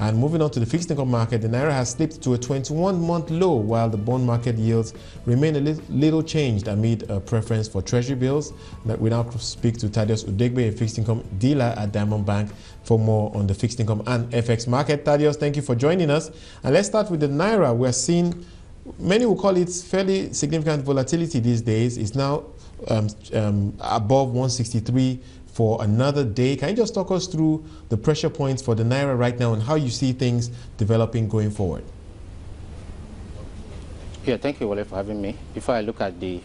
And moving on to the fixed income market, the Naira has slipped to a 21-month low while the bond market yields remain a little, little changed amid a preference for treasury bills. That we now speak to Thaddeus Udegbe, a fixed income dealer at Diamond Bank for more on the fixed income and FX market. Thaddeus, thank you for joining us. And let's start with the Naira. We're seeing, many will call it fairly significant volatility these days. It's now um, um, above 163 for another day. Can you just talk us through the pressure points for the Naira right now and how you see things developing going forward? Yeah, thank you, Wale, for having me. Before I look at the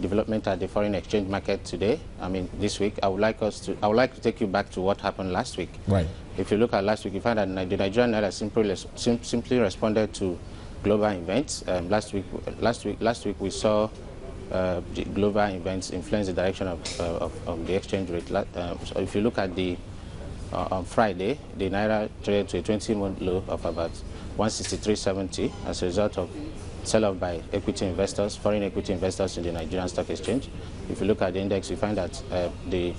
development at the foreign exchange market today, I mean this week, I would like us to I would like to take you back to what happened last week. Right. If you look at last week, you find that the Nigerian Naira simply simply responded to global events. Um, last week, last week, last week we saw uh, global events influence the direction of, uh, of, of, the exchange rate. Uh, so if you look at the uh, on Friday, the naira traded to a 20-month low of about 163.70 as a result of sell-off by equity investors, foreign equity investors in the Nigerian Stock Exchange. If you look at the index, you find that uh, the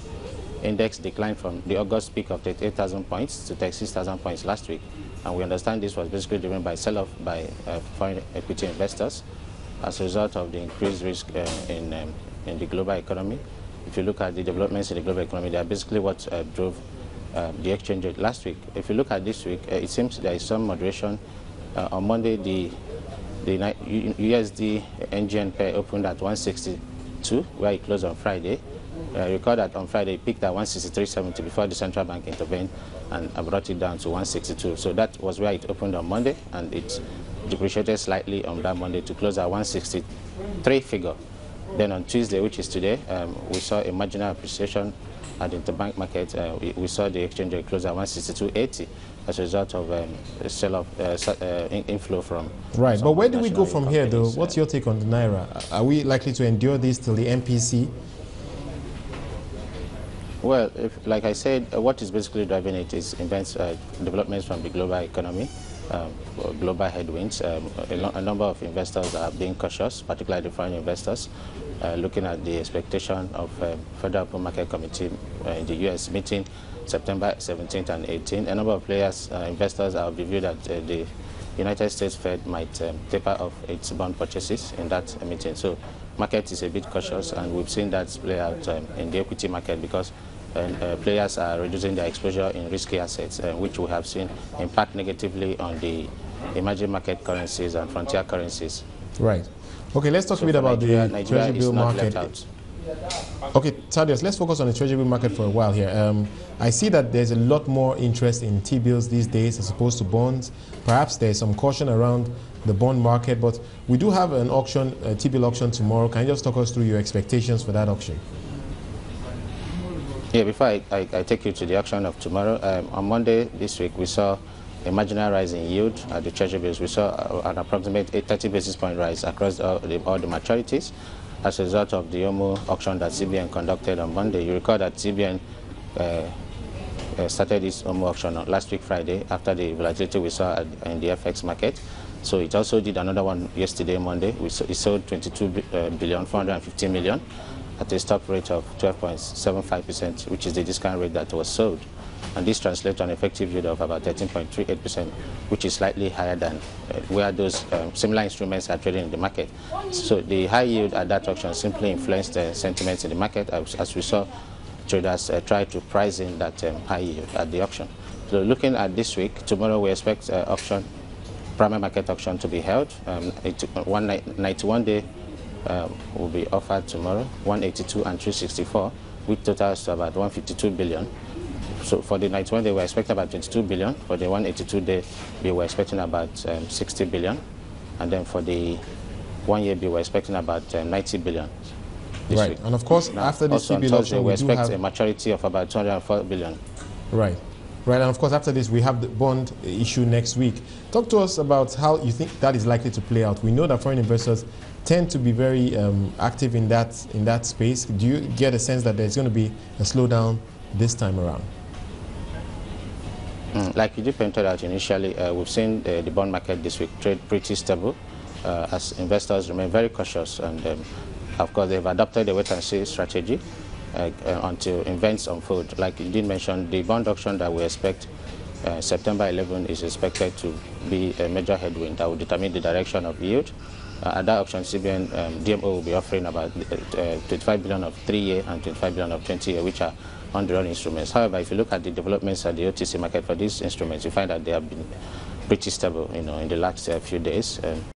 index declined from the August peak of 38,000 points to 36,000 points last week. And we understand this was basically driven by sell-off by uh, foreign equity investors as a result of the increased risk uh, in, um, in the global economy. If you look at the developments in the global economy, they are basically what uh, drove uh, the exchange rate last week. If you look at this week, uh, it seems there is some moderation. Uh, on Monday, the, the USD NGN pair opened at 162, where it closed on Friday. Uh, recall that on Friday it peaked at 163.70 before the central bank intervened and brought it down to 162. So that was where it opened on Monday, and it depreciated slightly on that Monday to close at 163 figure. Then on Tuesday, which is today, um, we saw a marginal appreciation at the interbank market. Uh, we, we, saw the exchange rate close at 162.80 as a result of um, a sell-off uh, uh, inflow from. Right, but where do we go from here, though? What's your take on the naira? Are we likely to endure this till the MPC? Well, if, like I said, uh, what is basically driving it is events, uh, developments from the global economy global headwinds. Um, a, a, number of investors are being cautious, particularly foreign investors, uh, looking at the expectation of um, Federal Open Market Committee uh, in the U.S. meeting September 17th and 18th. A number of players, uh, investors are of the that uh, the United States Fed might um, taper off its bond purchases in that meeting. So market is a bit cautious, and we've seen that play out um, in the equity market because uh, players are reducing their exposure in risky assets, uh, which we have seen impact negatively on the emerging market currencies and frontier currencies. Right. Okay, let's talk so a bit about Nigeria, the Nigeria treasury bill market. Okay, Thaddeus, let's focus on the treasury bill market for a while here. Um, I see that there's a lot more interest in T-bills these days as opposed to bonds. Perhaps there's some caution around the bond market, but we do have an auction, a T-bill auction tomorrow. Can you just talk us through your expectations for that auction? Yeah, before I, I, I, take you to the auction of tomorrow, um, on Monday this week we saw a marginal rise in yield at the treasury bills. We saw uh, an approximate 30 basis point rise across all the, all the maturities as a result of the OMO auction that CBN conducted on Monday. You recall that CBN uh, uh, started its OMO auction last week Friday after the volatility we saw at, in the FX market. So it also did another one yesterday, Monday. We, it sold 22 uh, billion, 450 million at a stock rate of 12.75%, which is the discount rate that was sold. And this translates to an effective yield of about 13.38%, which is slightly higher than uh, where those um, similar instruments are trading in the market. So the high yield at that auction simply influenced the sentiments in the market, as, as we saw traders uh, try to price in that um, high yield at the auction. So looking at this week, tomorrow we expect uh, auction, primary market auction to be held, um, 91 day um, will be offered tomorrow, 182 and 364, which totals to about 152 billion. So for the 91 day, we're expecting about 22 billion. For the 182 day, we were expecting about um, 60 billion. And then for the one year, we were expecting about um, 90 billion. right. Week. And of course, now, after this Thursday, we, we expect a maturity of about 204 billion. Right. Right, and of course, after this, we have the bond issue next week. Talk to us about how you think that is likely to play out. We know that foreign investors tend to be very um, active in that in that space. Do you get a sense that there's going to be a slowdown this time around? Mm, like you did point out initially, uh, we've seen the bond market this week trade pretty stable uh, as investors remain very cautious and um, of course they've adopted a wait-and-see strategy uh, uh, until events unfold. Like you did mention, the bond auction that we expect uh, September 11 is expected to be a major headwind that will determine the direction of yield. Uh, at that auction, CBN um, DMO will be offering about uh, 25 billion of three-year and 25 billion of 20-year, which are on-the-run instruments. However, if you look at the developments at the OTC market for these instruments, you find that they have been pretty stable, you know, in the last uh, few days. Um,